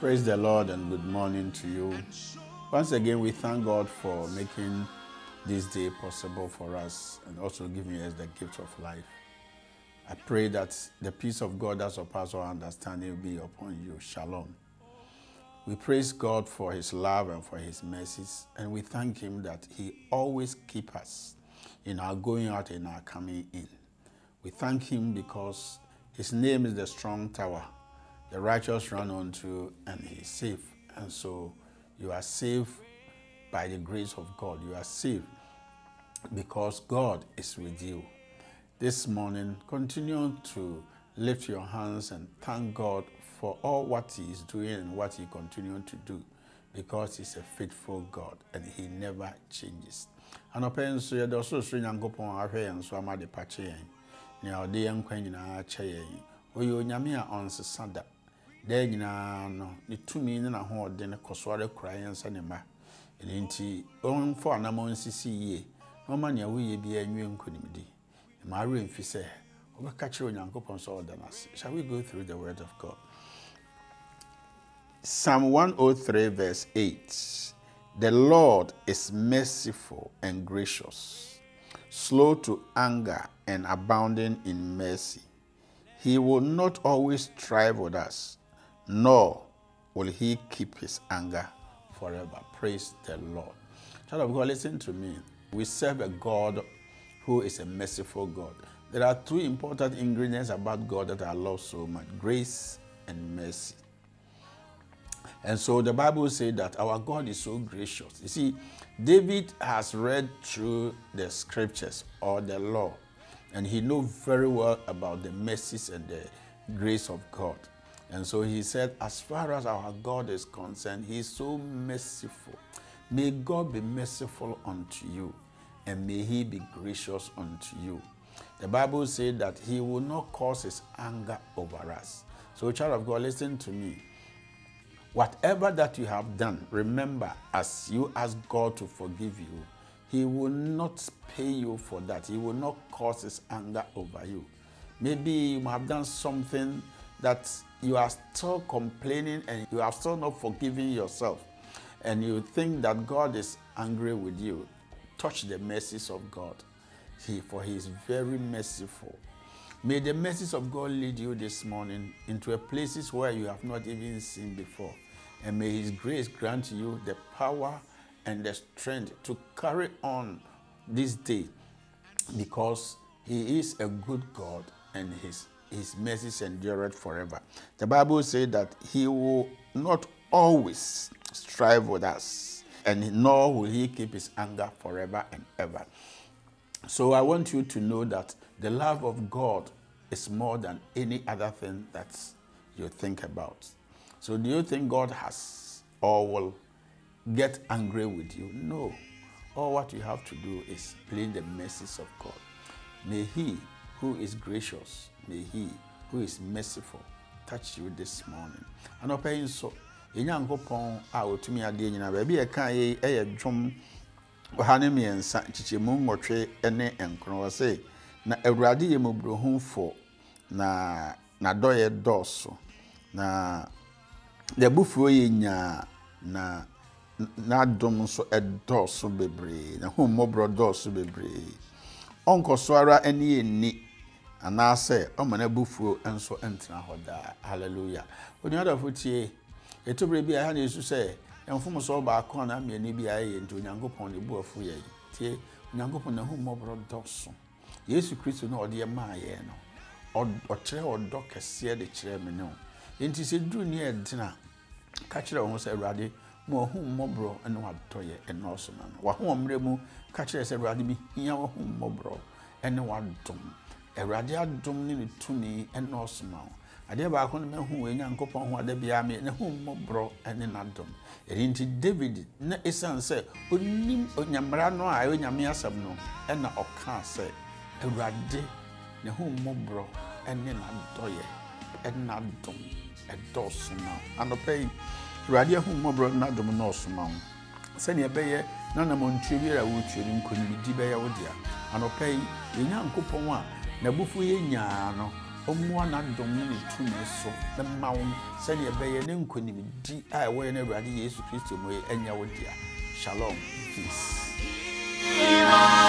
Praise the Lord and good morning to you. Once again, we thank God for making this day possible for us and also giving us the gift of life. I pray that the peace of God that surpasses all understanding will be upon you. Shalom. We praise God for His love and for His mercies, and we thank Him that He always keeps us in our going out and our coming in. We thank Him because His name is the strong tower. The righteous run onto, and He is safe. And so you are safe by the grace of God. You are safe because God is with you. This morning, continue to lift your hands and thank God for all what He is doing and what He continues to do because He's a faithful God and He never changes. anɔpɛ nso yɛde ɔsorosoro nyankopɔn ahwɛ yɛn so ama de pakye yɛn nea ɔde yɛn nkwa nyinaa kyɛ yɛn ɔyɛ onyame a ɔnsesa da daa nyinaa no ne tumi ne n'ahoɔden ara kura yɛn nsa ne mma. Ɛno nti ɔmfa anam ɔnsisi yie. Na ɔma nea woyɛ biara nwie nkonimdi. Ma awerɛ mfi sɛ wobɛka kyerɛ onyankopɔn sɛ ɔda no shall we go through the word of god? Psalm 103 verse 8 the lord is merciful and gracious slow to anger and abounding in mercy. He will not always strive with us nor will he keep his anger forever praise the lord child of god listen to me we serve a god who is a merciful God. There are two important ingredients about God that I love so much grace and mercy. And so the Bible says that our God is so gracious. You see, David has read through the scriptures or the law, and he knows very well about the mercies and the grace of God. And so he said, as far as our God is concerned, he is so merciful. May God be merciful unto you and may he be gracious unto you. The Bible says that he will not cause his anger over us. So, child of God, listen to me. Whatever that you have done, remember, as you ask God to forgive you, he will not pay you for that. He will not cause his anger over you. Maybe you have done something that you are still complaining and you are still not forgiving yourself. And you think that God is angry with you touch the mercies of God. He, for He is very merciful. May the mercies of God lead you this morning into a places where you have not even seen before. And may His grace grant you the power and the strength to carry on this day because He is a good God and His, his mercies endureth forever. The Bible says that He will not always strive with us and nor will he keep his anger forever and ever. So I want you to know that the love of God is more than any other thing that you think about. So do you think God has or will get angry with you? No. All what you have to do is plead the mercies of God. May he who is gracious, may he who is merciful touch you this morning. And open so nyankopɔn a ɔtumi adeɛ nyinaa baabi yɛka yi yɛ dwom ɔha ne mmiɛnsa nkyekyɛmu nwɔtwe ne nkron wɔ se na awurade yɛ mmɔborɔhumfo na n'adɔyɛ dɔɔso na n'abufuo yɛ nyaa na n'adom nso dɔɔso bebree. Na hummɔborɔ dɔɔso bebree. Ɔnkɔ so ara ani yɛ nni anaasɛ ɔma n'abufuo nso ntena hɔ daa. Hallelujah. Onuadɔfo tie ɛtɔ berɛ bi a ɛha na ɛsu sɛ mfomsoɔ baako na mmienu bi ayɛ nti onyankopɔn ne bu afu yɛ tie onyankopɔn na ahummɔborɔ dɔso yesu kristo na ɔde maa yɛn no ɔkyerɛ ɔdɔ kɛseɛ de kyerɛ me ne nti sɛ duru ne ɛdena ka kyerɛ wo ho sɛ awurade ma wahummɔborɔ ne wadɔyɛ ɛnɔɔso ma no. Wahoɔmmerɛ mu ka kyerɛ sɛ awurade mehia wahummɔborɔ ne wadom awurade adom ne ne tumi ɛnɔɔso ma wo. Adeɛ baako no mahu wɔ nyankopɔn ho ada biara me ne ho mmɔborɔ ne n'adom. Ɛno nti david na ɛsiane sɛ ɔnim onyamera no a ɛyɛ onyame asɛm no ɛna ɔkaa sɛ awurade ne ho mmɔborɔ ne n'adɔyɛ ɛne n'adom ɛdɔɔso ma anɔpɛ yi awurade aho mmɔborɔ ne n'adom nɔɔso ma wo. Sɛnea ɛbɛyɛ na biara a wɔretuo no nkonimdi bɛyɛ wo anɔpɛ yi yɛnyankopɔn a n'abufuo yɛ nyaa no ɔmmoa n'adom ne ne so na ma wo sɛdeɛ ɛbɛyɛ ne nkonimdi a ɛwɔ yɛ no awurade yesu kristo mu ɛnyɛ wo dea. Shalom. Peace